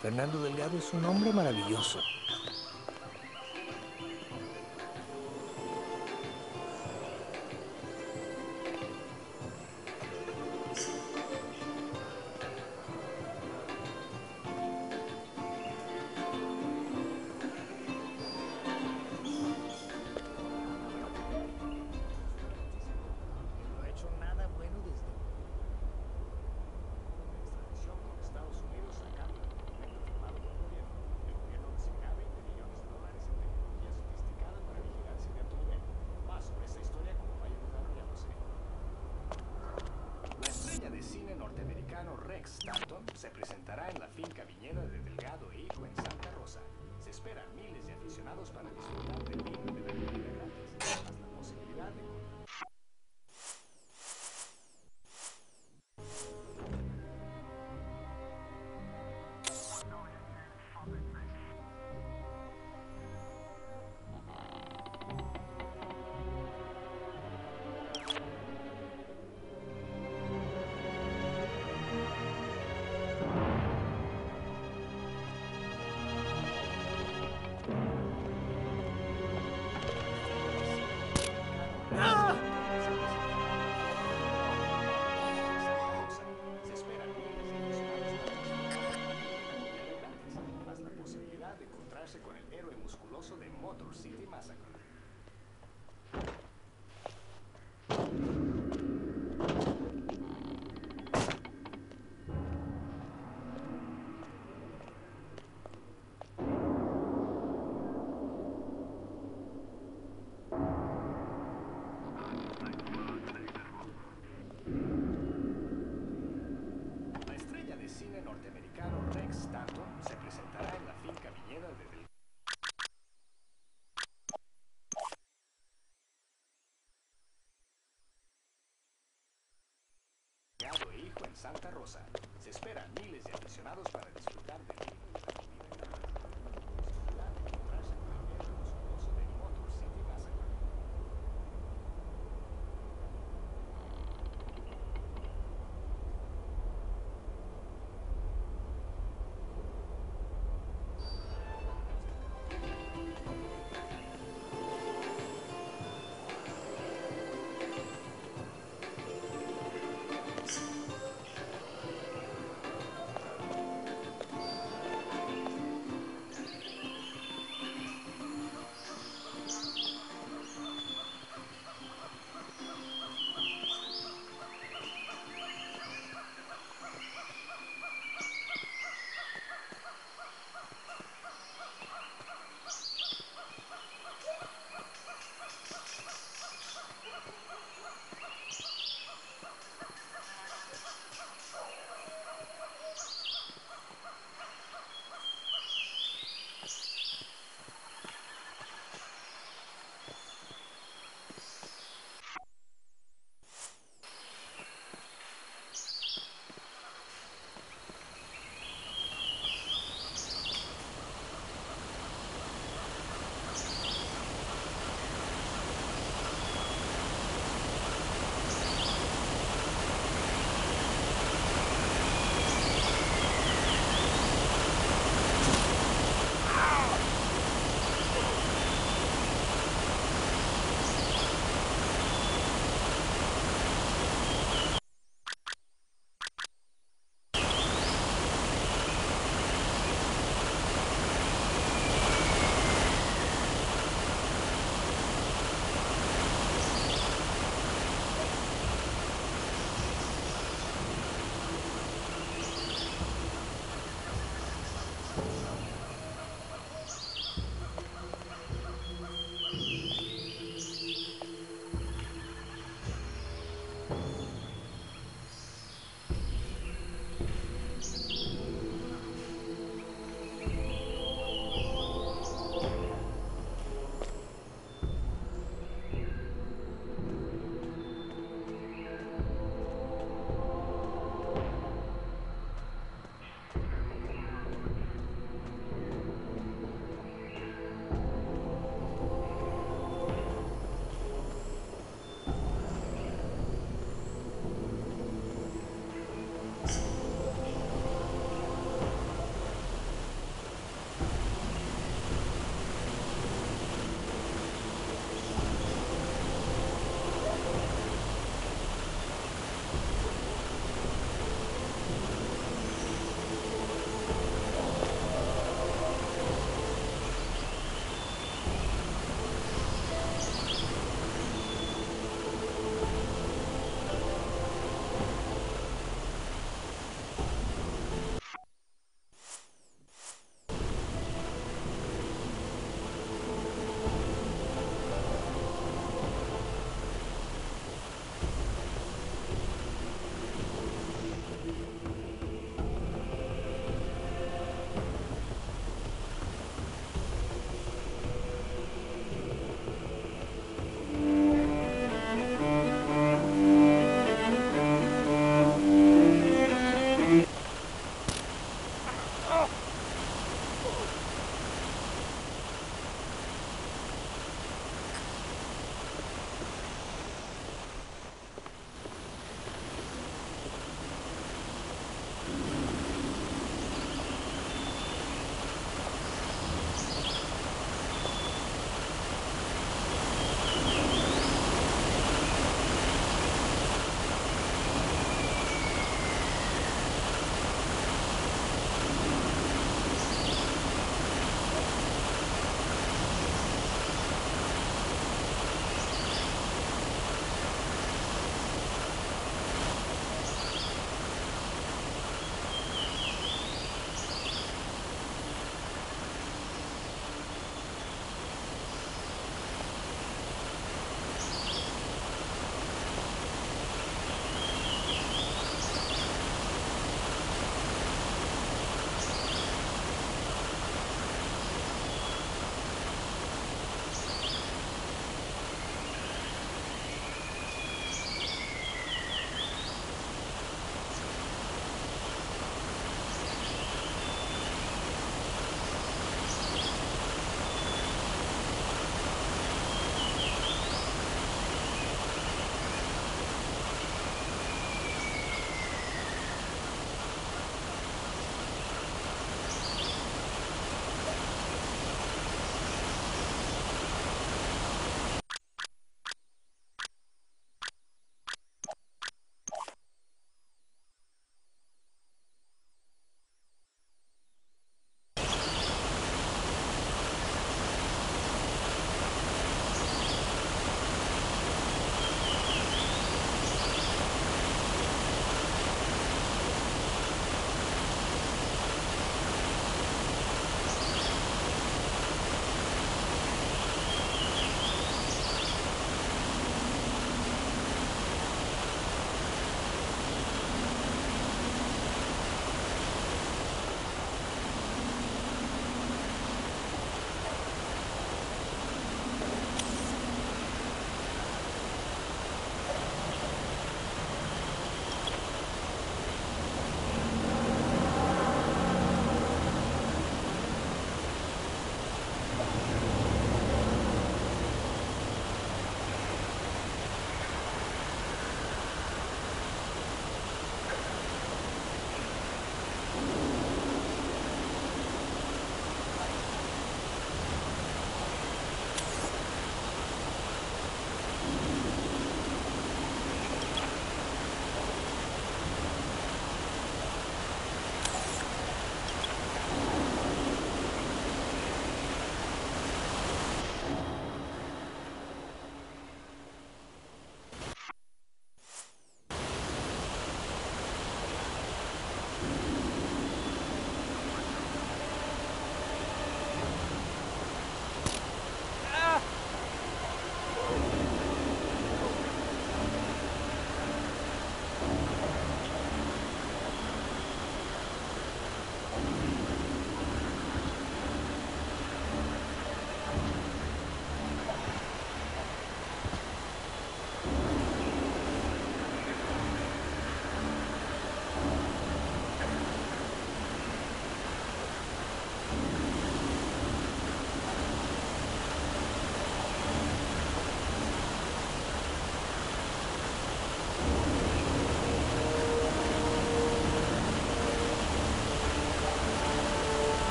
Fernando Delgado es un hombre maravilloso. Presentará en la finca viñera de Delgado e Hijo en Santa Rosa. Se esperan miles de aficionados para disfrutar con el héroe musculoso de Motor City Massacre. La estrella de cine norteamericano Rex Stanton se presentará en la finca viñera de Del En Santa Rosa. Se esperan miles de aficionados para disfrutar del